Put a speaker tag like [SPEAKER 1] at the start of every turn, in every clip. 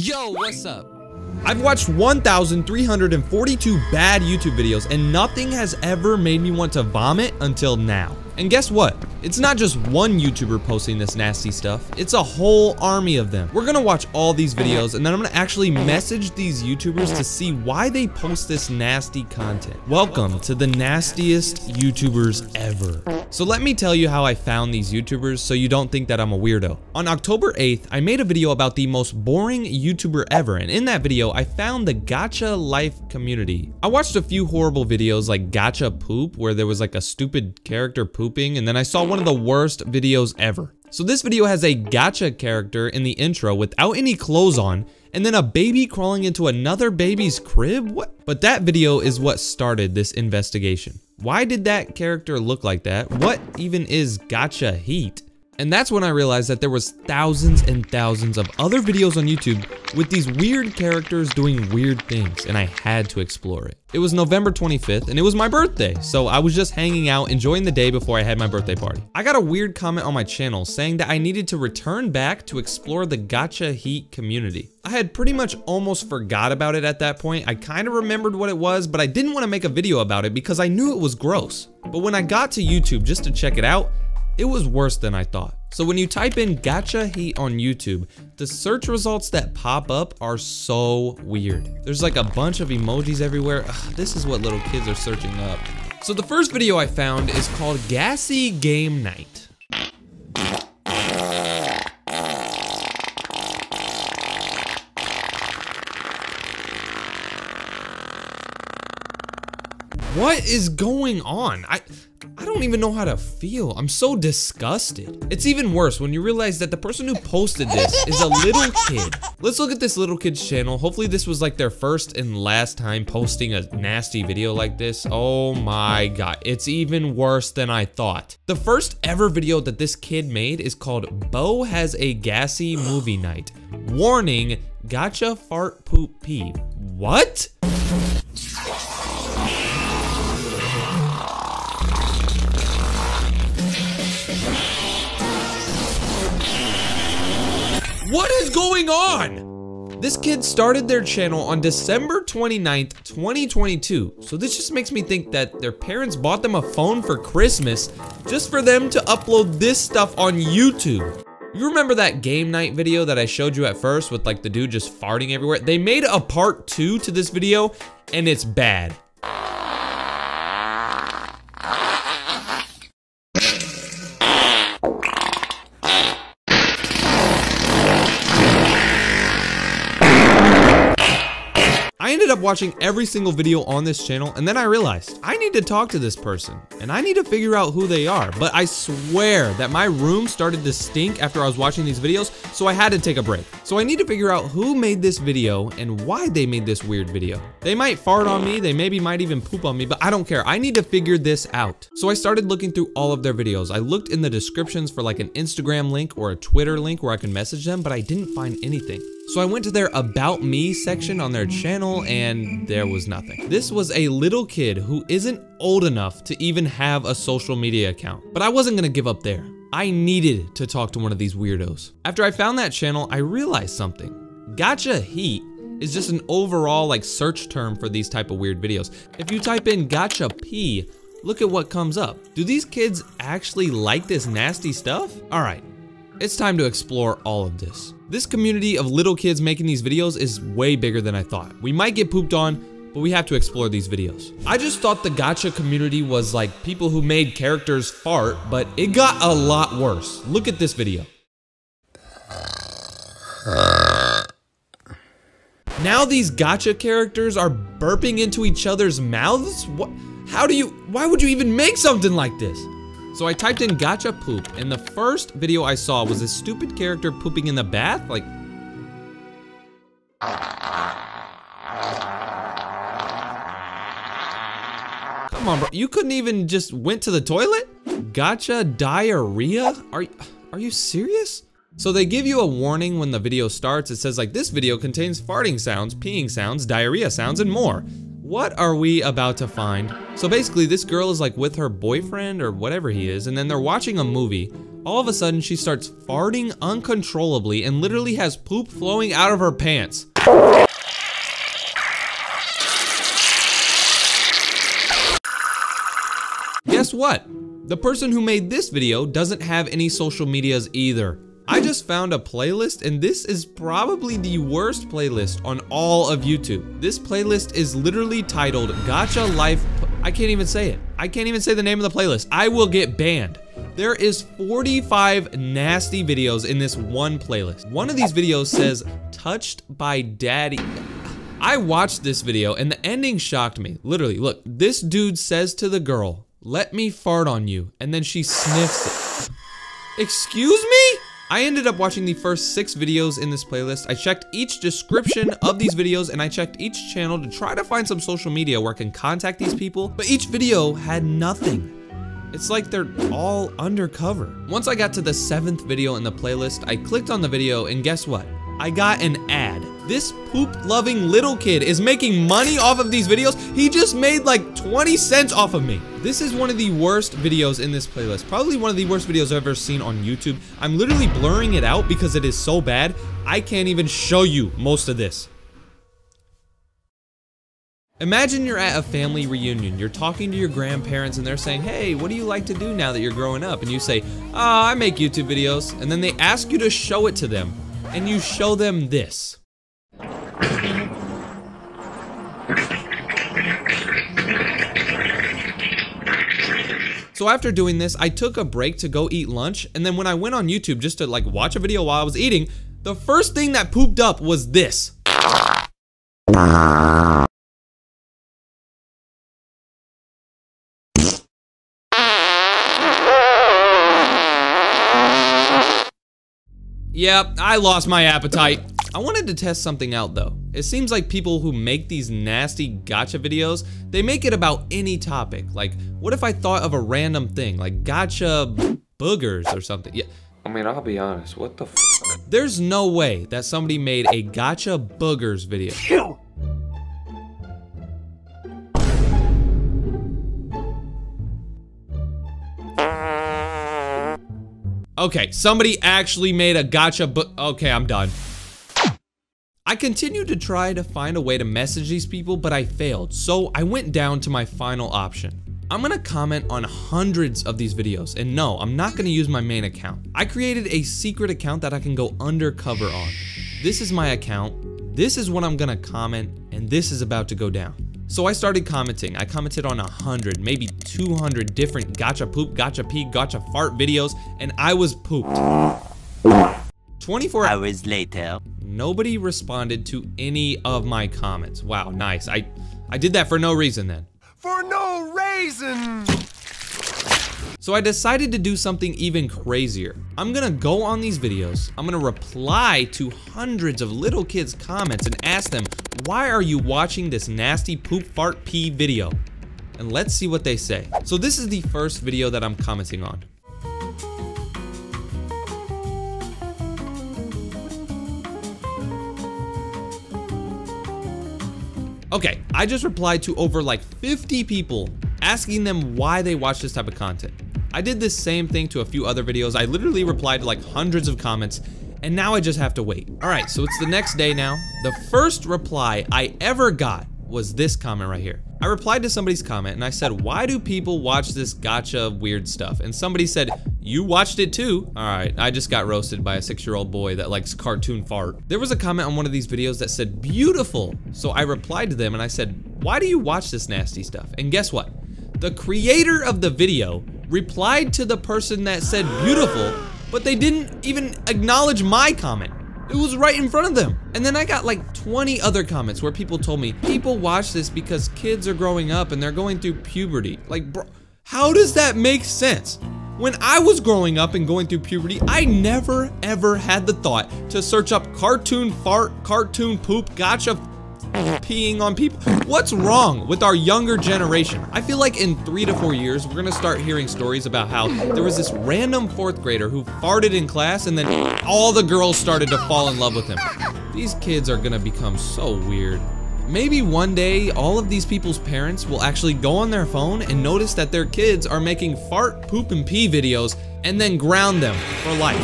[SPEAKER 1] Yo, what's up? I've watched 1,342 bad YouTube videos and nothing has ever made me want to vomit until now. And guess what? It's not just one YouTuber posting this nasty stuff, it's a whole army of them. We're gonna watch all these videos and then I'm gonna actually message these YouTubers to see why they post this nasty content. Welcome to the nastiest YouTubers ever. So let me tell you how I found these YouTubers so you don't think that I'm a weirdo. On October 8th, I made a video about the most boring YouTuber ever and in that video, I found the Gacha Life community. I watched a few horrible videos like Gacha Poop where there was like a stupid character and then I saw one of the worst videos ever. So this video has a gacha character in the intro without any clothes on, and then a baby crawling into another baby's crib? What? But that video is what started this investigation. Why did that character look like that? What even is gacha heat? And that's when I realized that there was thousands and thousands of other videos on YouTube with these weird characters doing weird things, and I had to explore it. It was November 25th, and it was my birthday, so I was just hanging out, enjoying the day before I had my birthday party. I got a weird comment on my channel saying that I needed to return back to explore the Gacha Heat community. I had pretty much almost forgot about it at that point. I kind of remembered what it was, but I didn't want to make a video about it because I knew it was gross. But when I got to YouTube just to check it out, it was worse than I thought. So when you type in gacha heat on YouTube, the search results that pop up are so weird. There's like a bunch of emojis everywhere. Ugh, this is what little kids are searching up. So the first video I found is called Gassy Game Night. What is going on? I don't even know how to feel. I'm so disgusted. It's even worse when you realize that the person who posted this is a little kid. Let's look at this little kid's channel. Hopefully this was like their first and last time posting a nasty video like this. Oh my god. It's even worse than I thought. The first ever video that this kid made is called Bo has a gassy movie night. Warning, gacha fart poop pee. What? What is going on? This kid started their channel on December 29th, 2022. So this just makes me think that their parents bought them a phone for Christmas just for them to upload this stuff on YouTube. You remember that game night video that I showed you at first with like the dude just farting everywhere? They made a part two to this video and it's bad. I ended up watching every single video on this channel and then I realized I need to talk to this person and I need to figure out who they are. But I swear that my room started to stink after I was watching these videos, so I had to take a break. So I need to figure out who made this video and why they made this weird video. They might fart on me, they maybe might even poop on me, but I don't care. I need to figure this out. So I started looking through all of their videos. I looked in the descriptions for like an Instagram link or a Twitter link where I can message them, but I didn't find anything. So I went to their About Me section on their channel and there was nothing. This was a little kid who isn't old enough to even have a social media account. But I wasn't gonna give up there. I needed to talk to one of these weirdos. After I found that channel, I realized something. Gacha Heat is just an overall like search term for these type of weird videos. If you type in gacha P, look at what comes up. Do these kids actually like this nasty stuff? All right, it's time to explore all of this. This community of little kids making these videos is way bigger than I thought. We might get pooped on, but we have to explore these videos. I just thought the gacha community was like people who made characters fart, but it got a lot worse. Look at this video. Now these gacha characters are burping into each other's mouths? What? How do you, why would you even make something like this? So I typed in gacha poop, and the first video I saw was a stupid character pooping in the bath, like... Come on, bro. You couldn't even just went to the toilet? Gacha diarrhea? Are, are you serious? So they give you a warning when the video starts. It says like, this video contains farting sounds, peeing sounds, diarrhea sounds, and more. What are we about to find? So basically this girl is like with her boyfriend or whatever he is and then they're watching a movie all of a sudden she starts farting uncontrollably and literally has poop flowing out of her pants. Guess what? The person who made this video doesn't have any social medias either. I just found a playlist and this is probably the worst playlist on all of YouTube. This playlist is literally titled Gacha Life, I can't even say it. I can't even say the name of the playlist. I will get banned. There is 45 nasty videos in this one playlist. One of these videos says, touched by daddy. I watched this video and the ending shocked me. Literally, look, this dude says to the girl, let me fart on you, and then she sniffs it. Excuse me? I ended up watching the first six videos in this playlist. I checked each description of these videos and I checked each channel to try to find some social media where I can contact these people, but each video had nothing. It's like they're all undercover. Once I got to the seventh video in the playlist, I clicked on the video and guess what? I got an ad. This poop-loving little kid is making money off of these videos. He just made like 20 cents off of me. This is one of the worst videos in this playlist. Probably one of the worst videos I've ever seen on YouTube. I'm literally blurring it out because it is so bad, I can't even show you most of this. Imagine you're at a family reunion. You're talking to your grandparents and they're saying, hey, what do you like to do now that you're growing up? And you say, oh, I make YouTube videos. And then they ask you to show it to them and you show them this. So after doing this, I took a break to go eat lunch, and then when I went on YouTube just to like watch a video while I was eating, the first thing that pooped up was this. Yep, I lost my appetite. I wanted to test something out though. It seems like people who make these nasty gacha videos, they make it about any topic. Like, what if I thought of a random thing, like gacha boogers or something? Yeah.
[SPEAKER 2] I mean, I'll be honest, what the f
[SPEAKER 1] There's no way that somebody made a gacha boogers video. Ew. Okay, somebody actually made a gacha book. Okay, I'm done. I continued to try to find a way to message these people, but I failed. So I went down to my final option. I'm gonna comment on hundreds of these videos, and no, I'm not gonna use my main account. I created a secret account that I can go undercover on. This is my account, this is what I'm gonna comment, and this is about to go down. So I started commenting. I commented on 100, maybe 200 different gacha poop, gacha pee, gacha fart videos, and I was pooped. 24
[SPEAKER 3] hours later.
[SPEAKER 1] Nobody responded to any of my comments. Wow, nice. I, I did that for no reason then.
[SPEAKER 4] For no reason!
[SPEAKER 1] So I decided to do something even crazier. I'm gonna go on these videos, I'm gonna reply to hundreds of little kids' comments and ask them, why are you watching this nasty poop fart pee video? And let's see what they say. So this is the first video that I'm commenting on. Okay, I just replied to over like 50 people asking them why they watch this type of content. I did this same thing to a few other videos. I literally replied to like hundreds of comments and now I just have to wait. All right, so it's the next day now. The first reply I ever got was this comment right here. I replied to somebody's comment and I said, why do people watch this gacha weird stuff? And somebody said, you watched it too? All right, I just got roasted by a six-year-old boy that likes cartoon fart. There was a comment on one of these videos that said, beautiful. So I replied to them and I said, why do you watch this nasty stuff? And guess what? The creator of the video replied to the person that said beautiful, but they didn't even acknowledge my comment. It was right in front of them. And then I got like 20 other comments where people told me, people watch this because kids are growing up and they're going through puberty. Like, bro, how does that make sense? When I was growing up and going through puberty, I never ever had the thought to search up cartoon fart, cartoon poop, gacha peeing on people. What's wrong with our younger generation? I feel like in three to four years, we're gonna start hearing stories about how there was this random fourth grader who farted in class and then all the girls started to fall in love with him. These kids are gonna become so weird. Maybe one day all of these people's parents will actually go on their phone and notice that their kids are making fart, poop, and pee videos and then ground them for life.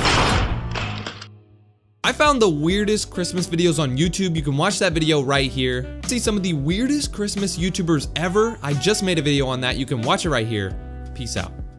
[SPEAKER 1] I found the weirdest Christmas videos on YouTube. You can watch that video right here. See some of the weirdest Christmas YouTubers ever. I just made a video on that. You can watch it right here. Peace out.